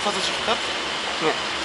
터져줄까? 네.